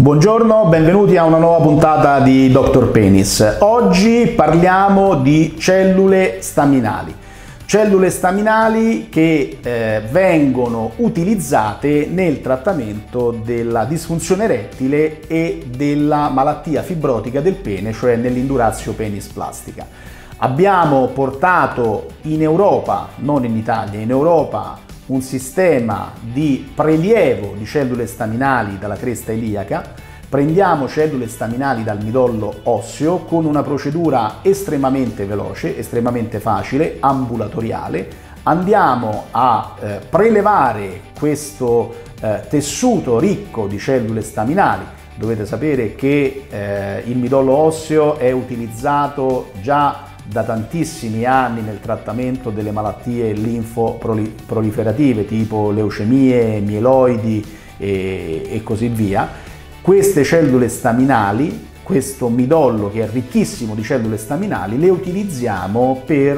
Buongiorno, benvenuti a una nuova puntata di Dr. Penis. Oggi parliamo di cellule staminali. Cellule staminali che eh, vengono utilizzate nel trattamento della disfunzione erettile e della malattia fibrotica del pene, cioè nell'indurazio penis plastica. Abbiamo portato in Europa, non in Italia, in Europa un sistema di prelievo di cellule staminali dalla cresta iliaca, prendiamo cellule staminali dal midollo osseo con una procedura estremamente veloce, estremamente facile, ambulatoriale, andiamo a eh, prelevare questo eh, tessuto ricco di cellule staminali. Dovete sapere che eh, il midollo osseo è utilizzato già da tantissimi anni nel trattamento delle malattie linfoproliferative tipo leucemie, mieloidi e, e così via. Queste cellule staminali, questo midollo che è ricchissimo di cellule staminali, le utilizziamo per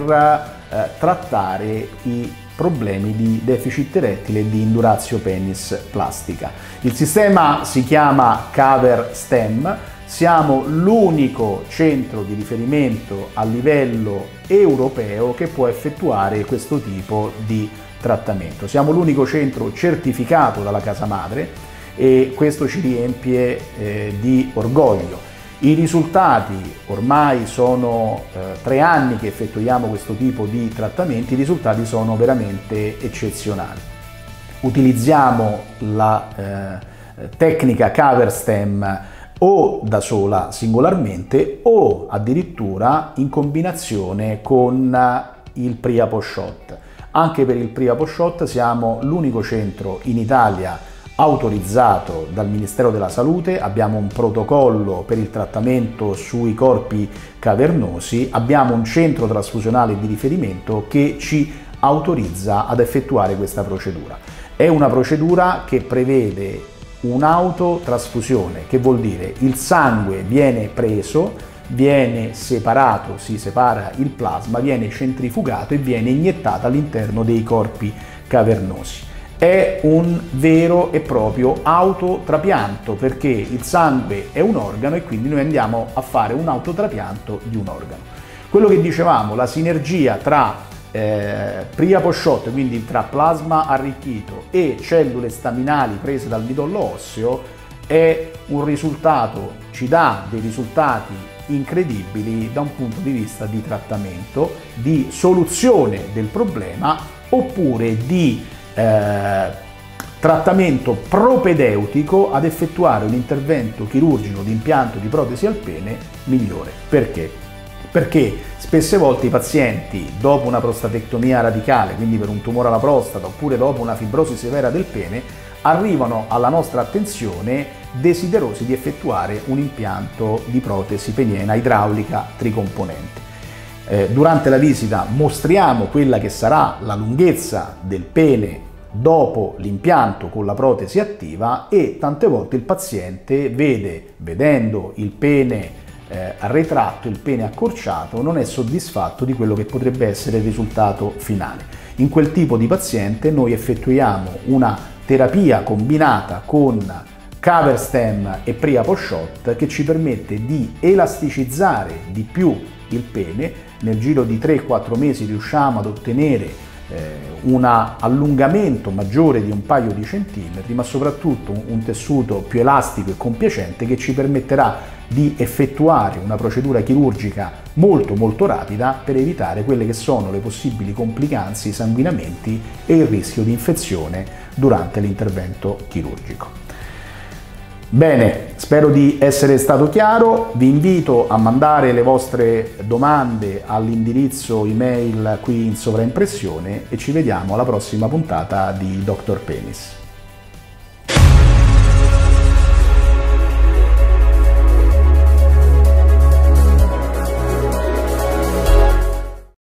eh, trattare i problemi di deficit erettile e di indurazio penis plastica. Il sistema si chiama Cover Stem, siamo l'unico centro di riferimento a livello europeo che può effettuare questo tipo di trattamento. Siamo l'unico centro certificato dalla casa madre e questo ci riempie eh, di orgoglio. I risultati, ormai sono eh, tre anni che effettuiamo questo tipo di trattamenti, i risultati sono veramente eccezionali. Utilizziamo la eh, tecnica cover stem o da sola singolarmente o addirittura in combinazione con il Priapo Shot. Anche per il Priapo Shot siamo l'unico centro in Italia autorizzato dal Ministero della Salute, abbiamo un protocollo per il trattamento sui corpi cavernosi, abbiamo un centro trasfusionale di riferimento che ci autorizza ad effettuare questa procedura. È una procedura che prevede un'autotrasfusione, che vuol dire il sangue viene preso, viene separato, si separa il plasma, viene centrifugato e viene iniettato all'interno dei corpi cavernosi. È un vero e proprio autotrapianto perché il sangue è un organo e quindi noi andiamo a fare un autotrapianto di un organo. Quello che dicevamo, la sinergia tra eh, Priapo quindi tra plasma arricchito e cellule staminali prese dal midollo osseo, è un risultato, ci dà dei risultati incredibili da un punto di vista di trattamento, di soluzione del problema oppure di eh, trattamento propedeutico ad effettuare un intervento chirurgico di impianto di protesi al pene migliore. Perché? Perché spesse volte i pazienti dopo una prostatectomia radicale, quindi per un tumore alla prostata oppure dopo una fibrosi severa del pene, arrivano alla nostra attenzione desiderosi di effettuare un impianto di protesi peniena idraulica tricomponente. Eh, durante la visita mostriamo quella che sarà la lunghezza del pene dopo l'impianto con la protesi attiva e tante volte il paziente vede, vedendo il pene eh, ritratto, il pene accorciato, non è soddisfatto di quello che potrebbe essere il risultato finale. In quel tipo di paziente noi effettuiamo una terapia combinata con cover stem e priapo shot che ci permette di elasticizzare di più il pene. Nel giro di 3-4 mesi riusciamo ad ottenere un allungamento maggiore di un paio di centimetri, ma soprattutto un tessuto più elastico e compiacente che ci permetterà di effettuare una procedura chirurgica molto molto rapida per evitare quelle che sono le possibili complicanze, i sanguinamenti e il rischio di infezione durante l'intervento chirurgico. Bene, spero di essere stato chiaro, vi invito a mandare le vostre domande all'indirizzo email qui in sovraimpressione e ci vediamo alla prossima puntata di Dr. Penis.